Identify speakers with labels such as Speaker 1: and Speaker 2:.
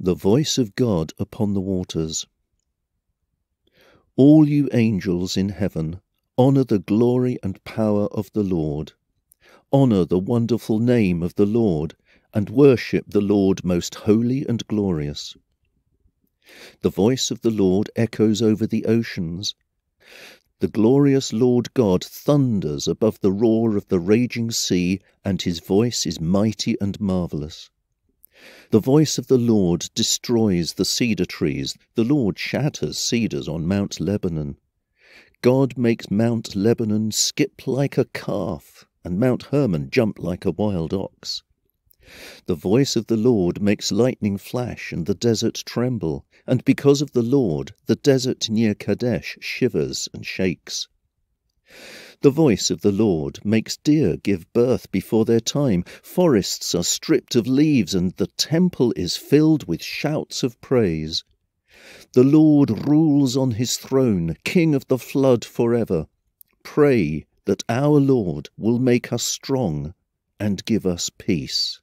Speaker 1: The voice of God upon the waters. All you angels in heaven, honour the glory and power of the Lord. Honour the wonderful name of the Lord, and worship the Lord most holy and glorious. The voice of the Lord echoes over the oceans. The glorious Lord God thunders above the roar of the raging sea, and his voice is mighty and marvellous. The voice of the Lord destroys the cedar trees. The Lord shatters cedars on Mount Lebanon. God makes Mount Lebanon skip like a calf, and Mount Hermon jump like a wild ox. The voice of the Lord makes lightning flash and the desert tremble, and because of the Lord, the desert near Kadesh shivers and shakes. The voice of the Lord makes deer give birth before their time. Forests are stripped of leaves, and the temple is filled with shouts of praise. The Lord rules on his throne, King of the flood forever. Pray that our Lord will make us strong and give us peace.